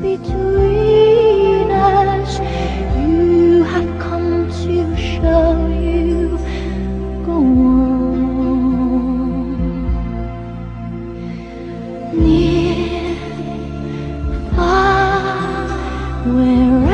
between us. You have come to show you go on. Near, far, wherever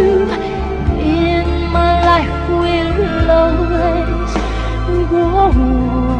Mù